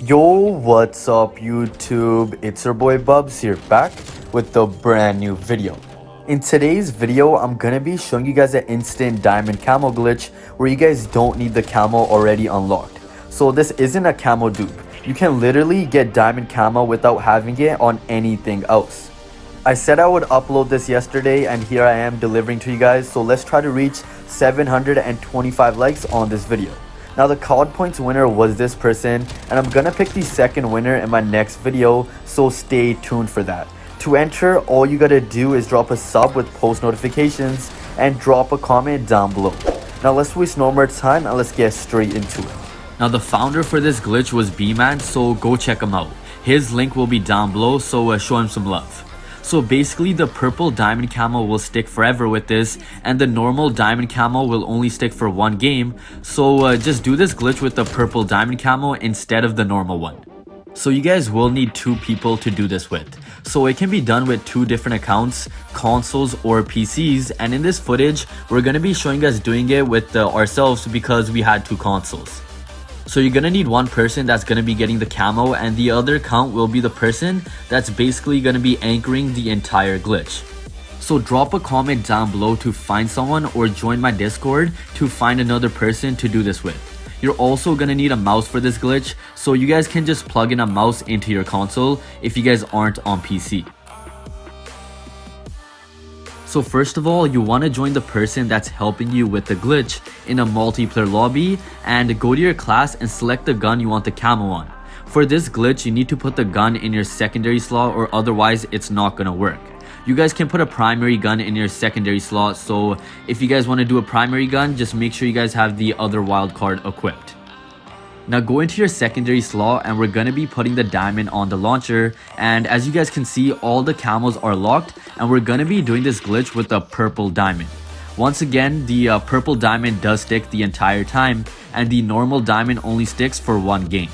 Yo, what's up YouTube? It's your boy Bubs here, back with a brand new video. In today's video, I'm gonna be showing you guys an instant diamond camo glitch where you guys don't need the camo already unlocked. So this isn't a camo dupe. You can literally get diamond camo without having it on anything else. I said I would upload this yesterday and here I am delivering to you guys. So let's try to reach 725 likes on this video. Now the COD points winner was this person and I'm gonna pick the second winner in my next video so stay tuned for that. To enter all you gotta do is drop a sub with post notifications and drop a comment down below. Now let's waste no more time and let's get straight into it. Now the founder for this glitch was B-Man so go check him out. His link will be down below so uh, show him some love. So basically the purple diamond camo will stick forever with this and the normal diamond camo will only stick for one game. So uh, just do this glitch with the purple diamond camo instead of the normal one. So you guys will need two people to do this with. So it can be done with two different accounts, consoles or PCs and in this footage we're going to be showing us doing it with uh, ourselves because we had two consoles. So you're gonna need one person that's gonna be getting the camo and the other count will be the person that's basically gonna be anchoring the entire glitch. So drop a comment down below to find someone or join my discord to find another person to do this with. You're also gonna need a mouse for this glitch, so you guys can just plug in a mouse into your console if you guys aren't on PC. So first of all, you want to join the person that's helping you with the glitch in a multiplayer lobby and go to your class and select the gun you want the camo on. For this glitch, you need to put the gun in your secondary slot or otherwise it's not gonna work. You guys can put a primary gun in your secondary slot, so if you guys want to do a primary gun, just make sure you guys have the other wildcard equipped. Now go into your secondary slot and we're gonna be putting the diamond on the launcher and as you guys can see all the camos are locked and we're gonna be doing this glitch with a purple diamond. Once again the uh, purple diamond does stick the entire time and the normal diamond only sticks for one game.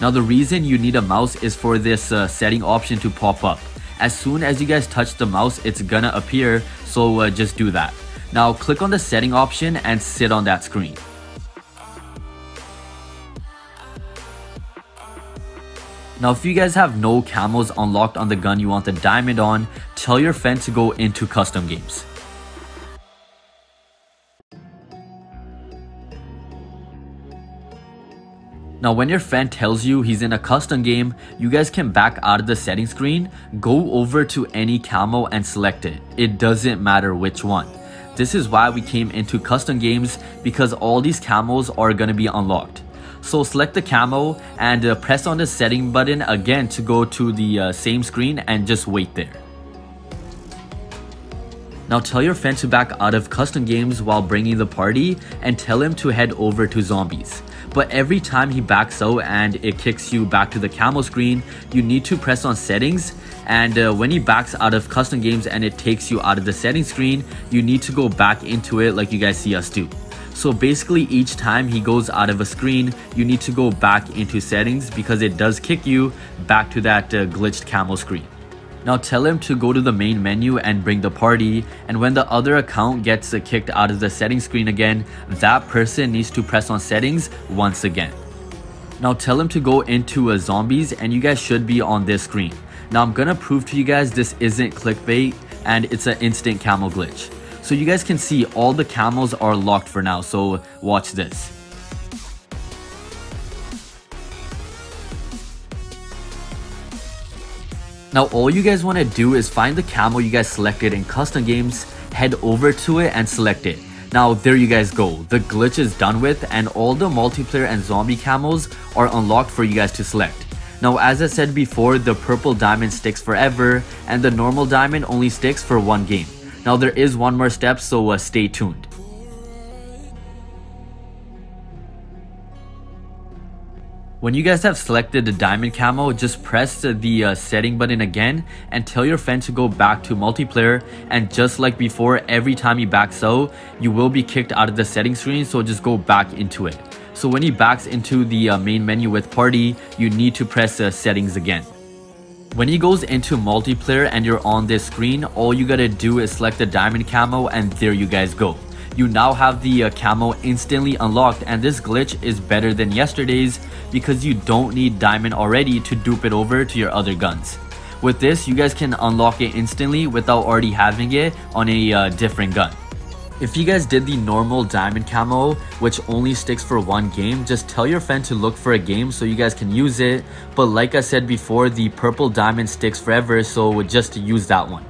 Now the reason you need a mouse is for this uh, setting option to pop up as soon as you guys touch the mouse it's gonna appear so uh, just do that now click on the setting option and sit on that screen Now if you guys have no camos unlocked on the gun you want the diamond on, tell your friend to go into custom games. Now when your friend tells you he's in a custom game, you guys can back out of the setting screen, go over to any camo and select it. It doesn't matter which one. This is why we came into custom games because all these camos are going to be unlocked. So select the camo and uh, press on the setting button again to go to the uh, same screen and just wait there. Now tell your friend to back out of custom games while bringing the party and tell him to head over to zombies. But every time he backs out and it kicks you back to the camo screen, you need to press on settings and uh, when he backs out of custom games and it takes you out of the settings screen, you need to go back into it like you guys see us do. So basically each time he goes out of a screen, you need to go back into settings because it does kick you back to that uh, glitched camo screen. Now tell him to go to the main menu and bring the party and when the other account gets kicked out of the settings screen again, that person needs to press on settings once again. Now tell him to go into a zombies and you guys should be on this screen. Now I'm gonna prove to you guys this isn't clickbait and it's an instant camo glitch. So you guys can see all the camos are locked for now, so watch this. Now all you guys want to do is find the camo you guys selected in custom games, head over to it and select it. Now there you guys go, the glitch is done with and all the multiplayer and zombie camos are unlocked for you guys to select. Now as I said before, the purple diamond sticks forever and the normal diamond only sticks for one game. Now there is one more step so uh, stay tuned. When you guys have selected the diamond camo, just press the uh, setting button again and tell your friend to go back to multiplayer and just like before, every time he backs out, you will be kicked out of the setting screen so just go back into it. So when he backs into the uh, main menu with party, you need to press uh, settings again. When he goes into multiplayer and you're on this screen, all you gotta do is select the diamond camo and there you guys go. You now have the uh, camo instantly unlocked and this glitch is better than yesterday's because you don't need diamond already to dupe it over to your other guns. With this, you guys can unlock it instantly without already having it on a uh, different gun. If you guys did the normal diamond camo, which only sticks for one game, just tell your friend to look for a game so you guys can use it. But like I said before, the purple diamond sticks forever, so just use that one.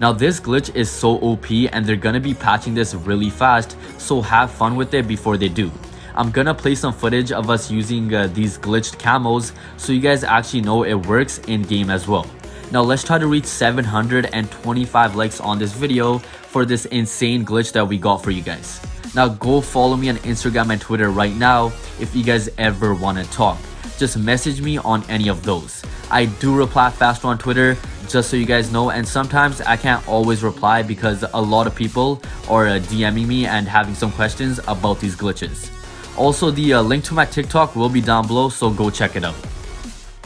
Now this glitch is so OP and they're gonna be patching this really fast, so have fun with it before they do. I'm gonna play some footage of us using uh, these glitched camos so you guys actually know it works in game as well. Now let's try to reach 725 likes on this video for this insane glitch that we got for you guys. Now go follow me on Instagram and Twitter right now if you guys ever want to talk. Just message me on any of those. I do reply faster on Twitter just so you guys know and sometimes I can't always reply because a lot of people are uh, DMing me and having some questions about these glitches. Also the uh, link to my TikTok will be down below so go check it out.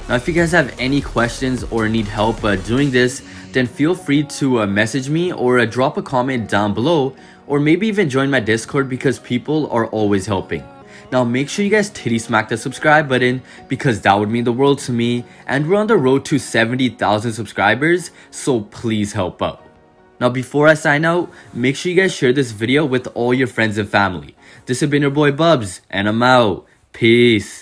Now, if you guys have any questions or need help uh, doing this, then feel free to uh, message me or uh, drop a comment down below or maybe even join my Discord because people are always helping. Now make sure you guys titty smack the subscribe button because that would mean the world to me and we're on the road to 70,000 subscribers so please help out. Now before I sign out, make sure you guys share this video with all your friends and family. This has been your boy Bubs and I'm out. Peace.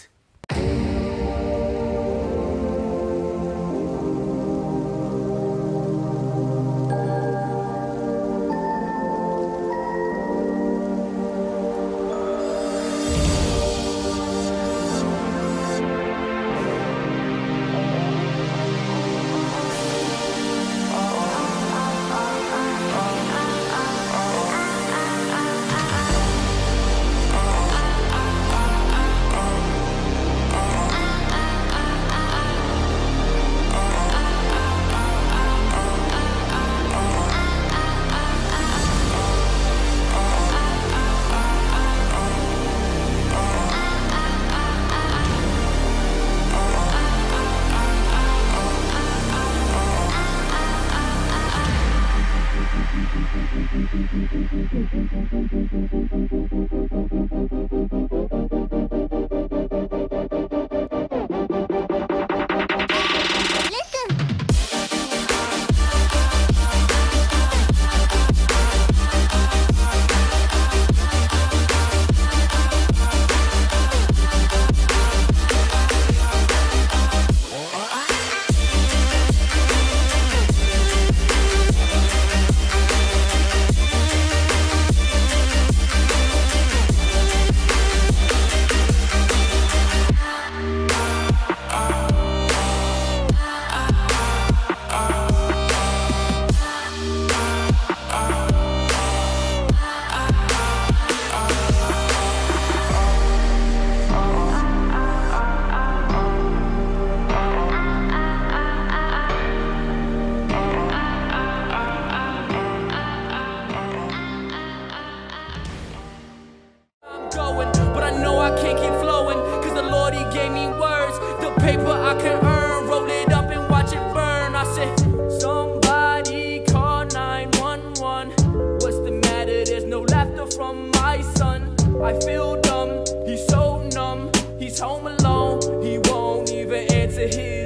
Feel dumb. He's so numb. He's home alone. He won't even answer his